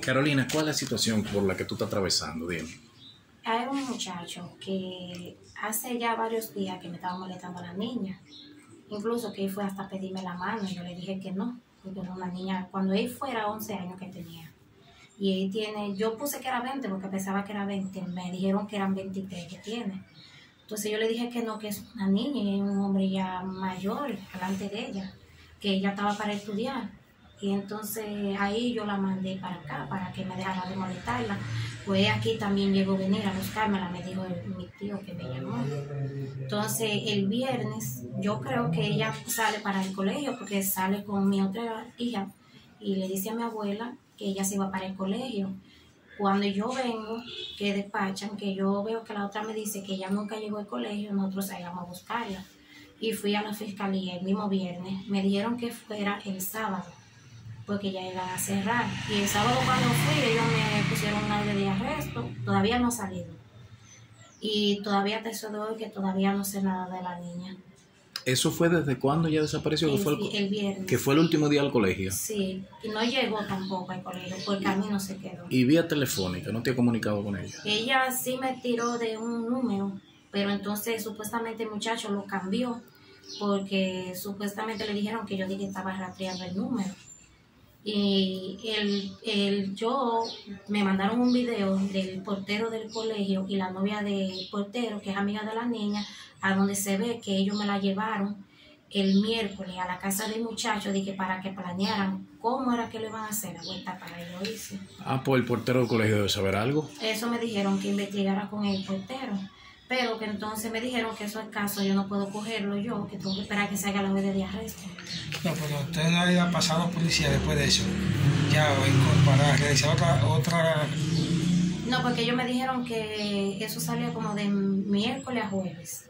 Carolina, ¿cuál es la situación por la que tú estás atravesando? Dime. Hay un muchacho que hace ya varios días que me estaba molestando a la niña. Incluso que él fue hasta pedirme la mano y yo le dije que no, porque era una niña, cuando él fuera 11 años que tenía. Y él tiene, yo puse que era 20 porque pensaba que era 20, me dijeron que eran 23 que tiene. Entonces yo le dije que no, que es una niña y un hombre ya mayor delante de ella, que ella estaba para estudiar. Y entonces ahí yo la mandé para acá, para que me dejara de molestarla. Pues aquí también llegó a venir a buscármela, me dijo mi tío que me llamó. Entonces el viernes yo creo que ella sale para el colegio porque sale con mi otra hija y le dice a mi abuela que ella se iba para el colegio. Cuando yo vengo, que despachan, que yo veo que la otra me dice que ella nunca llegó al colegio, nosotros salgamos a buscarla. Y fui a la fiscalía el mismo viernes. Me dijeron que fuera el sábado, porque ya iban a cerrar. Y el sábado cuando fui, ellos me pusieron una orden de arresto. Todavía no ha salido. Y todavía te de hoy que todavía no sé nada de la niña. ¿Eso fue desde cuándo ya desapareció? ¿Que El, fue el, el viernes. que fue el último día al colegio? Sí, y no llegó tampoco al colegio, por el camino se quedó. Y vía telefónica, ¿no te ha comunicado con ella? Ella sí me tiró de un número, pero entonces supuestamente el muchacho lo cambió porque supuestamente le dijeron que yo dije que estaba rastreando el número. Y el, el, yo me mandaron un video del portero del colegio y la novia del portero, que es amiga de la niña, a donde se ve que ellos me la llevaron el miércoles a la casa del muchacho dije para que planearan cómo era que le iban a hacer la vuelta para lo hice. Ah, pues el portero del colegio debe saber algo. Eso me dijeron que investigara con el portero. Pero que entonces me dijeron que eso es caso, yo no puedo cogerlo yo, que tengo que esperar que salga la orden de arresto. No, pero usted no haya pasado a policía después de eso. Ya, para realizar otra, otra No, porque ellos me dijeron que eso salía como de miércoles a jueves.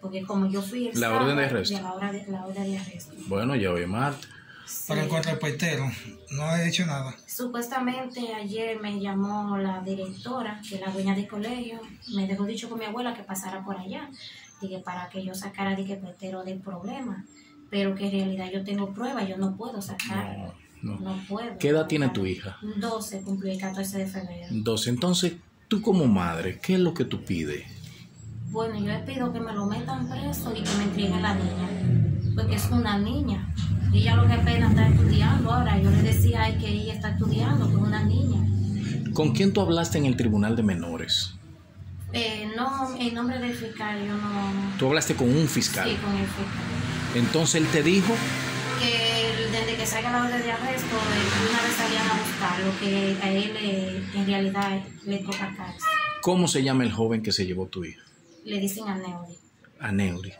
Porque como yo fui el La sábado, orden de arresto. ya la, hora de, la orden de arresto. Bueno, ya hoy es martes. Sí. para encontrar el portero. No ha hecho nada. Supuestamente ayer me llamó la directora, que es la dueña del colegio, me dejó dicho con mi abuela que pasara por allá, dije para que yo sacara de que portero del problema, pero que en realidad yo tengo pruebas, yo no puedo sacarlo, No, no. no puedo. ¿Qué edad tiene tu hija? 12, cumplió el 14 de febrero. Entonces, entonces, tú como madre, ¿qué es lo que tú pides? Bueno, yo le pido que me lo metan preso y que me entreguen la niña, porque es una niña. Ella lo que apenas está estudiando ahora, yo le decía a él que ella está estudiando, que es una niña. ¿Con quién tú hablaste en el tribunal de menores? Eh, no, en nombre del fiscal, yo no. Tú hablaste con un fiscal. Sí, con el fiscal. Entonces él te dijo, Que desde que salga la orden de arresto, una vez salían a buscar lo que a él en realidad le toca cárcel. ¿cómo se llama el joven que se llevó tu hija? Le dicen a Neuri. A Neuri.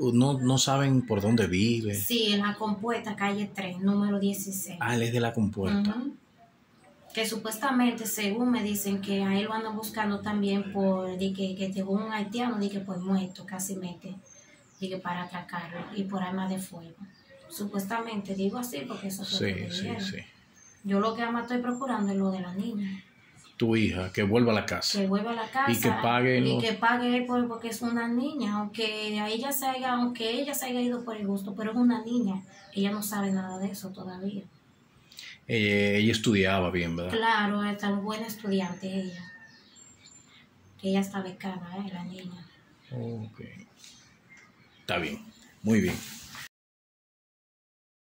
No, no saben por dónde vive. Sí, en la compuesta, calle 3, número 16. Ah, él es de la compuerta. Que supuestamente, según me dicen, que a él lo andan buscando también por, di que, que llegó un haitiano, di que por muerto, casi mete, di que para atracarlo, y por armas de fuego. Supuestamente, digo así porque eso fue lo Sí, que sí, sí. Yo lo que más estoy procurando es lo de la niña. Tu hija, que vuelva a la casa. Que vuelva a la casa Y que pague y que pague él por- porque es una niña, aunque a ella se haya, aunque ella se haya ido por el gusto, pero es una niña. Ella no sabe nada de eso todavía. Eh, ella estudiaba bien, ¿verdad? Claro, es tan buena estudiante ella. Ella está becada, ¿eh? la niña. Ok. Está bien, muy bien.